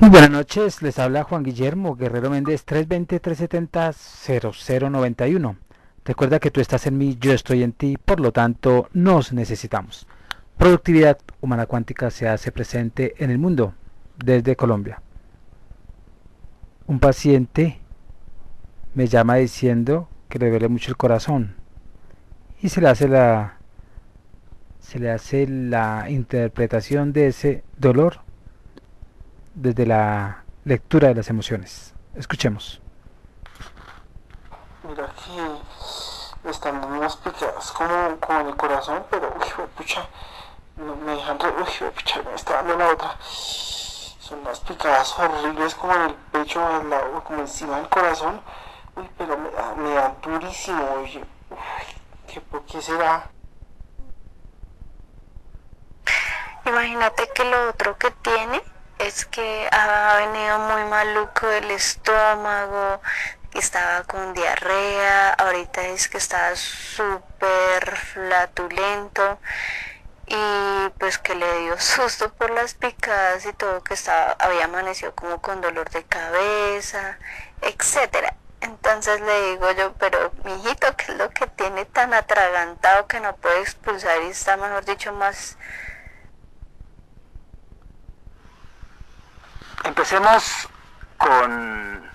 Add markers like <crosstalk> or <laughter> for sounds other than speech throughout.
Muy buenas noches, les habla Juan Guillermo Guerrero Méndez 320-370-0091. Recuerda que tú estás en mí, yo estoy en ti, por lo tanto nos necesitamos. Productividad humana cuántica se hace presente en el mundo desde Colombia. Un paciente me llama diciendo que le duele mucho el corazón y se le hace la se le hace la interpretación de ese dolor desde la lectura de las emociones. Escuchemos. Mira que me están dando unas picadas como, como en el corazón, pero uy, pucha, no me dejan re, uy, pucha, me está dando la otra. Son unas picadas horribles como en el pecho, al lado, como encima del corazón. Uy, pero me, da- me dan durísimo, oye. Uy, ¿qué, ¿por qué será? Imagínate que lo otro que tiene es que ha venido muy maluco del estómago, estaba con diarrea, ahorita es que está súper flatulento y pues que le dio <laughs> susto por las picadas y todo que estaba había amanecido como con dolor de cabeza, etcétera. Entonces le digo yo, pero mijito, ¿qué es lo que tiene tan atragantado que no puede expulsar y está mejor dicho más Empecemos con,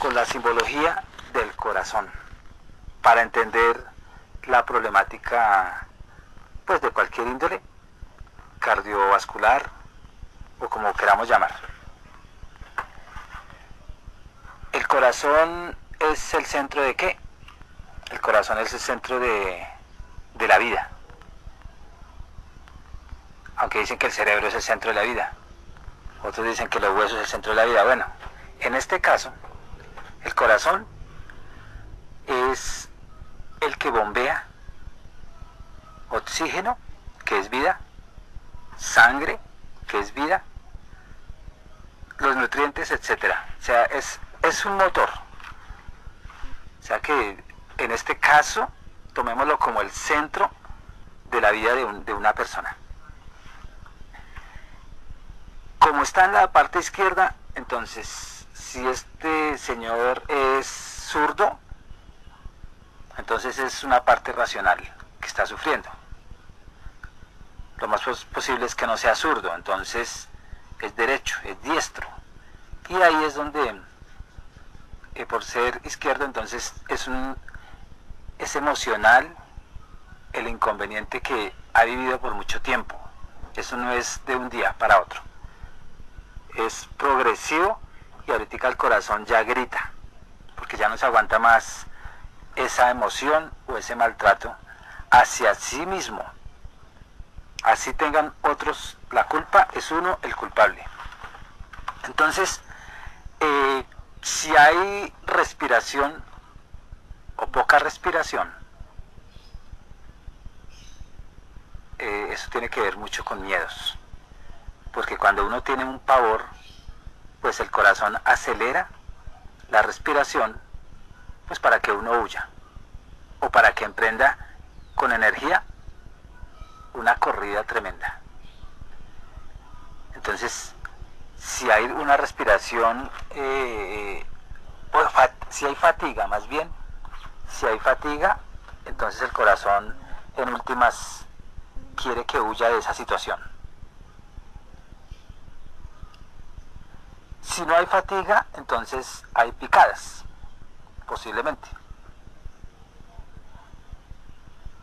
con la simbología del corazón para entender la problemática pues de cualquier índole, cardiovascular o como queramos llamar. El corazón es el centro de qué? El corazón es el centro de, de la vida. Aunque dicen que el cerebro es el centro de la vida. Otros dicen que los huesos es el centro de la vida. Bueno, en este caso, el corazón es el que bombea oxígeno, que es vida, sangre, que es vida, los nutrientes, etcétera. O sea, es, es un motor. O sea que en este caso, tomémoslo como el centro de la vida de, un- de una persona como está en la parte izquierda, entonces si este señor es zurdo, entonces es una parte racional que está sufriendo. Lo más pos- posible es que no sea zurdo, entonces es derecho, es diestro. Y ahí es donde, eh, por ser izquierdo, entonces es, es emocional el inconveniente que ha vivido por mucho tiempo. Eso no es de un día para otro es progresivo y ahorita el corazón ya grita, porque ya no se aguanta más esa emoción o ese maltrato hacia sí mismo. Así tengan otros la culpa, es uno el culpable. Entonces, eh, si hay respiración o poca respiración, eh, eso tiene que ver mucho con miedos porque cuando uno tiene un pavor, pues el corazón acelera la respiración, pues para que uno huya, o para que emprenda con energía una corrida tremenda. Entonces, si hay una respiración, eh, si hay fatiga más bien, si hay fatiga, entonces el corazón en últimas quiere que huya de esa situación. Si no hay fatiga, entonces hay picadas, posiblemente.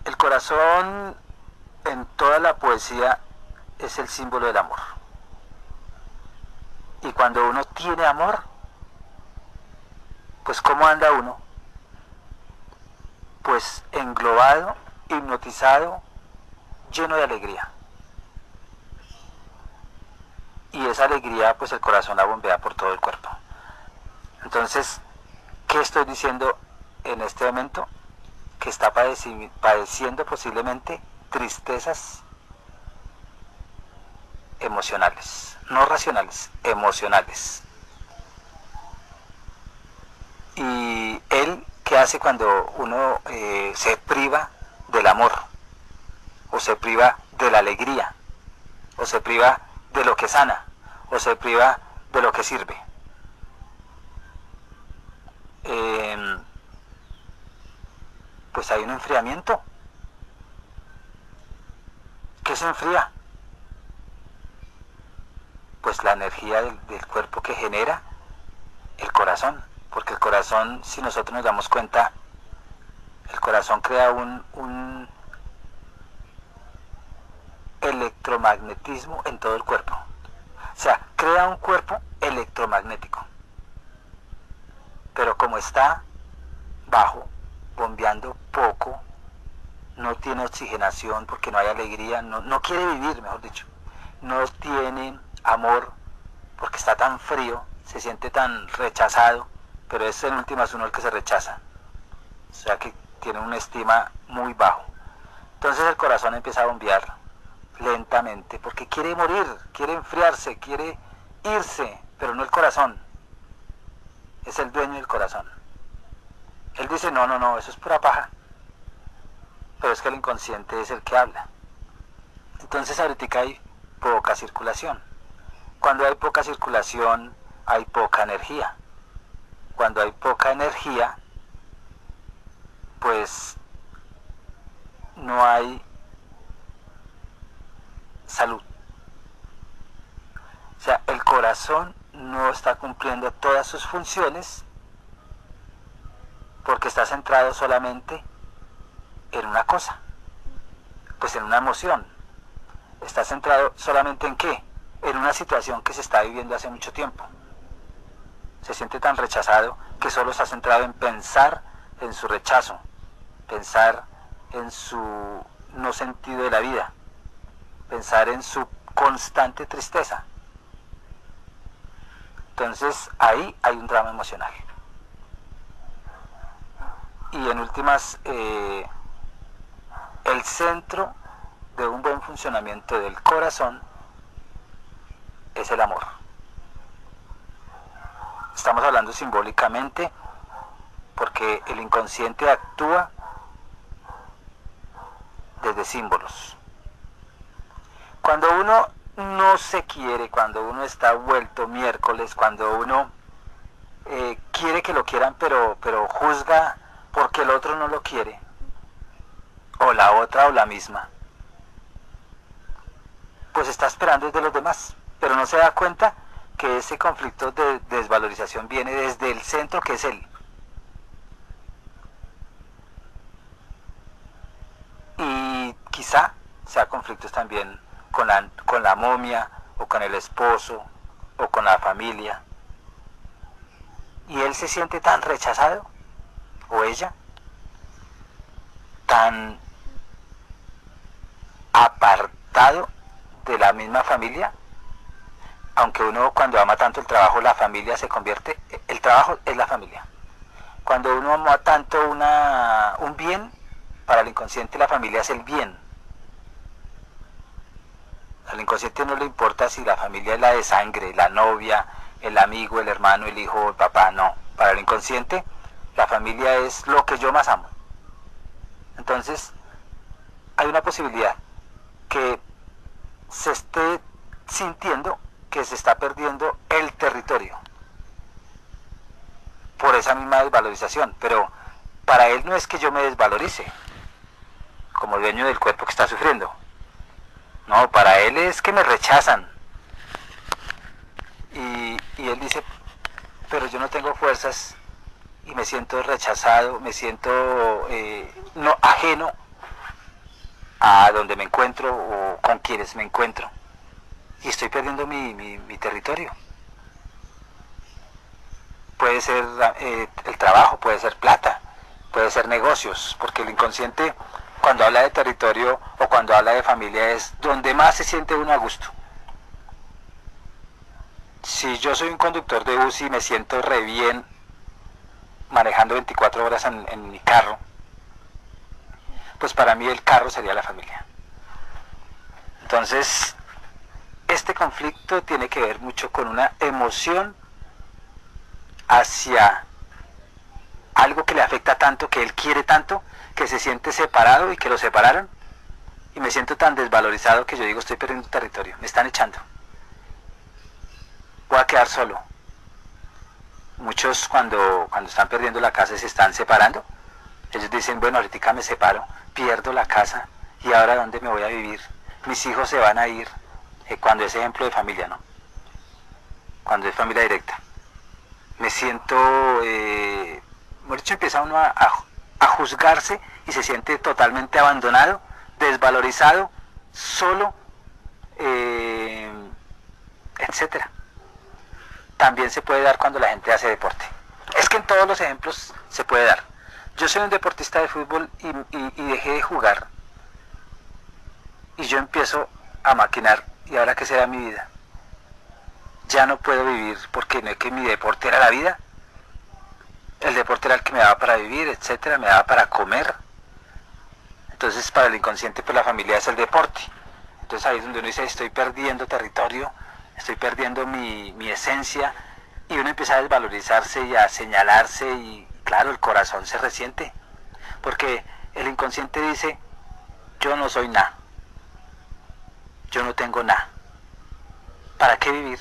El corazón en toda la poesía es el símbolo del amor. Y cuando uno tiene amor, pues ¿cómo anda uno? Pues englobado, hipnotizado, lleno de alegría y esa alegría pues el corazón la bombea por todo el cuerpo. Entonces, ¿qué estoy diciendo en este momento? Que está padeci- padeciendo posiblemente tristezas emocionales, no racionales, emocionales. Y él, ¿qué hace cuando uno eh, se priva del amor? O se priva de la alegría, o se priva de lo que sana, o se priva de lo que sirve. Em, pues hay un enfriamiento. ¿Qué se enfría? Pues la energía del, cuerpo que genera el corazón. Porque el corazón, si nosotros nos damos cuenta, el corazón crea un electromagnetismo en todo el cuerpo. O sea, crea un cuerpo electromagnético. Pero como está bajo, bombeando poco, no tiene oxigenación porque no hay alegría, no, no quiere vivir, mejor dicho. No tiene amor porque está tan frío, se siente tan rechazado, pero es en últimas uno el que se rechaza. O sea que tiene una estima muy bajo. Entonces el corazón empieza a bombear lentamente porque quiere morir, quiere enfriarse, quiere irse, pero no el corazón. Es el dueño del corazón. Él dice, no, no, no, eso es pura paja. Pero es que el inconsciente es el que habla. Entonces ahorita hay poca circulación. Cuando hay poca circulación, hay poca energía. Cuando hay poca energía, pues no hay salud. O sea, el corazón no está cumpliendo todas sus funciones porque está centrado solamente en una cosa, pues en una emoción. Está centrado solamente en qué? En una situación que se está viviendo hace mucho tiempo. Se siente tan rechazado que solo está centrado en pensar en su rechazo, pensar en su no sentido de la vida, pensar en su constante tristeza. Entonces ahí hay un drama emocional. Y en últimas, eh, el centro de un buen funcionamiento del corazón es el amor. Estamos hablando simbólicamente porque el inconsciente actúa desde símbolos. Cuando uno no se quiere, cuando uno está vuelto miércoles, cuando uno eh, quiere que lo quieran, pero, pero juzga porque el otro no lo quiere, o la otra o la misma, pues está esperando desde los demás, pero no se da cuenta que ese conflicto de desvalorización viene desde el centro que es él. Y quizá sea conflictos también con la, con la momia o con el esposo o con la familia. Y él se siente tan rechazado, o ella, tan apartado de la misma familia, aunque uno cuando ama tanto el trabajo, la familia se convierte, el trabajo es la familia. Cuando uno ama tanto una, un bien, para el inconsciente la familia es el bien. Al inconsciente no le importa si la familia es la de sangre, la novia, el amigo, el hermano, el hijo, el papá, no. Para el inconsciente la familia es lo que yo más amo. Entonces, hay una posibilidad que se esté sintiendo que se está perdiendo el territorio por esa misma desvalorización. Pero para él no es que yo me desvalorice como dueño del cuerpo que está sufriendo. No, para él es que me rechazan. Y, él dice, pero yo no tengo fuerzas y me siento rechazado, me siento eh, no ajeno a donde me encuentro o con quienes me encuentro. Y estoy perdiendo mi, territorio. Puede ser eh, el trabajo, puede ser plata, puede ser negocios, porque el inconsciente cuando habla de territorio o cuando habla de familia es donde más se siente uno a gusto. Si yo soy un conductor de bus y me siento re bien manejando 24 horas en, en mi carro, pues para mí el carro sería la familia. Entonces, este conflicto tiene que ver mucho con una emoción hacia algo que le afecta tanto, que él quiere tanto, que se siente separado y que lo separaron. Y me siento tan desvalorizado que yo digo estoy perdiendo territorio, me están echando. voy a quedar solo. Muchos cuando, cuando están perdiendo la casa se están separando, ellos dicen, bueno, ahorita me separo, pierdo la casa y ahora dónde me voy a vivir. Mis hijos se van a ir eh, cuando es ejemplo de familia, ¿no? Cuando es familia directa. Me siento, eh, dicho, empieza uno a, a juzgarse y se siente totalmente abandonado, desvalorizado, solo, eh, etcétera. También se puede dar cuando la gente hace deporte. Es que en todos los ejemplos se puede dar. Yo soy un deportista de fútbol y, y dejé de jugar y yo empiezo a maquinar y ahora qué será mi vida. Ya no puedo vivir porque no es que mi deporte era la vida. El deporte era el que me daba para vivir, etcétera, me daba para comer. Entonces para el inconsciente pues la familia es el deporte. Entonces ahí es donde uno dice estoy perdiendo territorio, estoy perdiendo mi, mi esencia y uno empieza a desvalorizarse y a señalarse y claro el corazón se resiente porque el inconsciente dice yo no soy nada yo no tengo nada. ¿Para qué vivir?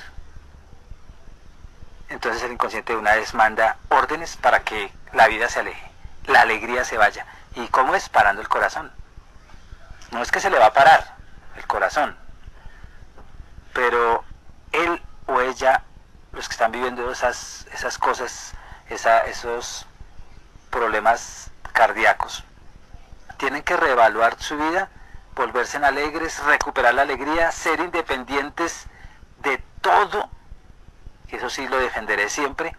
Entonces el inconsciente de una vez manda órdenes para que la vida se aleje, la alegría se vaya. ¿Y cómo es? Parando el corazón. No es que se le va a parar el corazón, pero él o ella, los que están viviendo esas, esas cosas, esos problemas cardíacos, tienen que reevaluar su vida volverse alegres, recuperar la alegría, ser independientes de todo, eso sí lo defenderé siempre,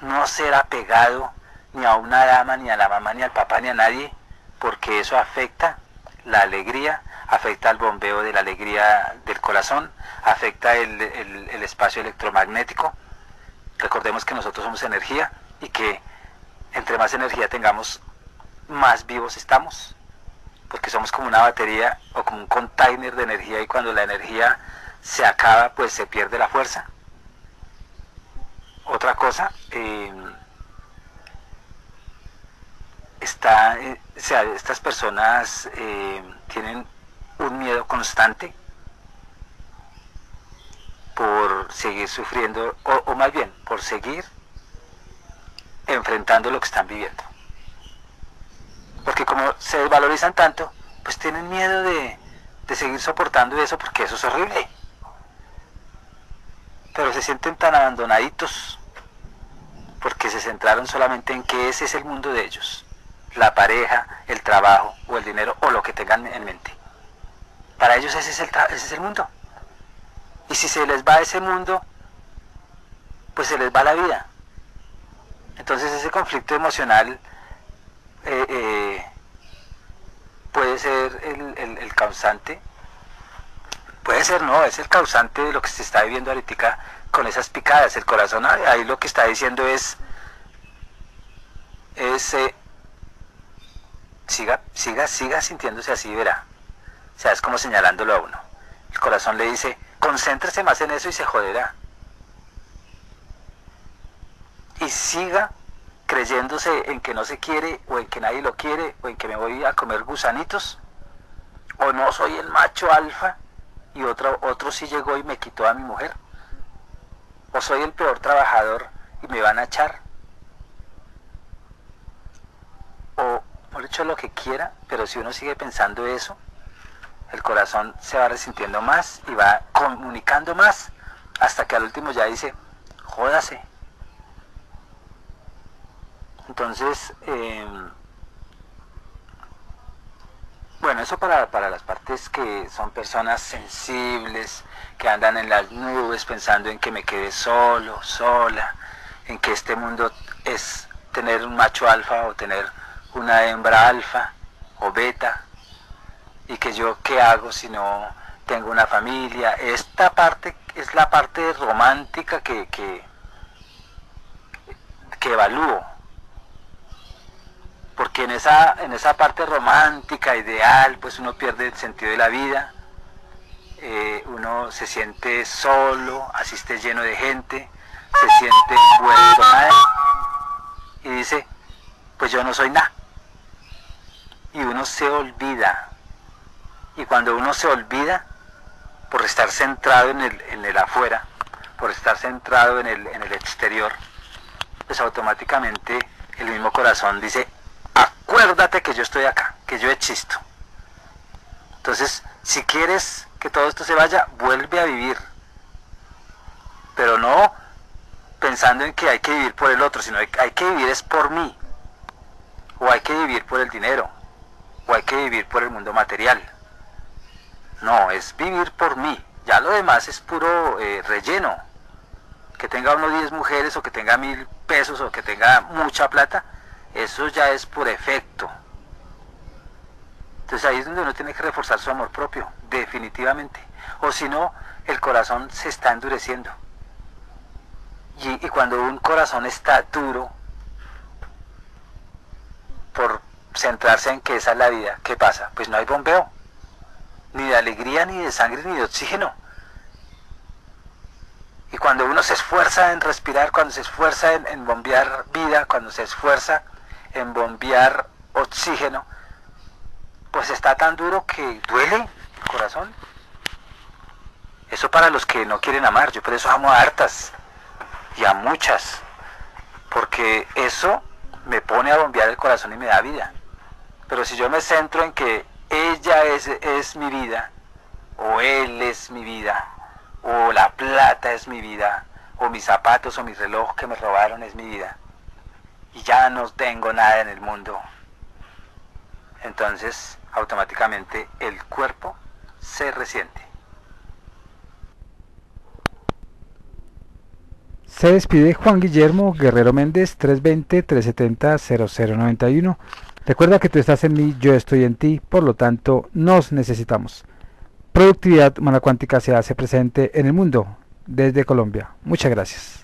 no ser apegado ni a una dama, ni a la mamá, ni al papá, ni a nadie, porque eso afecta la alegría, afecta el bombeo de la alegría del corazón, afecta el, el espacio electromagnético. Recordemos que nosotros somos energía y que entre más energía tengamos, más vivos estamos porque somos como una batería o como un container de energía y cuando la energía se acaba, pues se pierde la fuerza. Otra cosa, em, está, eh, o sea, estas personas em, tienen un miedo constante por seguir sufriendo, o, o más bien, por seguir enfrentando lo que están viviendo porque como se desvalorizan tanto, pues tienen miedo de, seguir soportando eso porque eso es horrible. Pero se sienten tan abandonaditos porque se centraron solamente en que ese es el mundo de ellos, la pareja, el trabajo o el dinero o lo que tengan en mente. Para ellos ese es el, ese es el mundo. Y si se les va ese mundo, pues se les va la vida. Entonces ese conflicto emocional eh, eh, puede ser el, causante, puede ser no, es el causante de lo que se está viviendo ahorita con esas picadas. El corazón ahí lo que está diciendo es, es eh, siga, siga, siga sintiéndose así, verá. O sea, es como señalándolo a uno. El corazón le dice, concéntrese más en eso y se joderá. Y siga creyéndose en que no se quiere o en que nadie lo quiere o en que me voy a comer gusanitos o no soy el macho alfa y otro, otro sí llegó y me quitó a mi mujer. O soy el peor trabajador y me van a echar. O por hecho lo que quiera pero si uno sigue pensando eso el corazón se va resintiendo más y va comunicando más hasta que al último ya dice jódase entonces, em, bueno, eso para, para las partes que son personas sensibles, que andan en las nubes pensando en que me quede solo, sola, en que este mundo es tener un macho alfa o tener una hembra alfa o beta, y que yo qué hago si no tengo una familia. Esta parte es la parte romántica que, que, que evalúo porque en esa, en esa parte romántica, ideal, pues uno pierde el sentido de la vida, eh, uno se siente solo, así esté lleno de gente, se siente vuelto nada y dice, pues yo no soy nada. Y uno se olvida. Y cuando uno se olvida, por estar centrado en el, en el afuera, por estar centrado en el, en el exterior, pues automáticamente el mismo corazón dice, acuérdate que yo estoy acá, que yo existo. Entonces, si quieres que todo esto se vaya, vuelve a vivir. Pero no pensando en que hay que vivir por el otro, sino hay, hay que vivir es por mí. O hay que vivir por el dinero. O hay que vivir por el mundo material. No, es vivir por mí. Ya lo demás es puro eh, relleno. Que tenga uno 10 mujeres o que tenga mil pesos o que tenga mucha plata, eso ya es por efecto. Entonces ahí es donde uno tiene que reforzar su amor propio, definitivamente. O si no, el corazón se está endureciendo. Y, cuando un corazón está duro, por centrarse en que esa es la vida, ¿qué pasa? Pues no hay bombeo ni de alegría, ni de sangre, ni de oxígeno. Y cuando uno se esfuerza en respirar, cuando se esfuerza en, bombear vida, cuando se esfuerza en bombear oxígeno, pues está tan duro que duele el corazón. Eso para los que no quieren amar, yo por eso amo a hartas y a muchas, porque eso me pone a bombear el corazón y me da vida. Pero si yo me centro en que ella es, es mi vida, o él es mi vida, o la plata es mi vida, o mis zapatos o mi reloj que me robaron es mi vida, y ya no tengo nada en el mundo, entonces automáticamente el cuerpo se resiente. Se despide Juan Guillermo Guerrero Méndez 320-370-0091. Recuerda que tú estás en mí, yo estoy en ti, por lo tanto nos necesitamos. Productividad humana cuántica se hace presente en el mundo desde Colombia. Muchas gracias.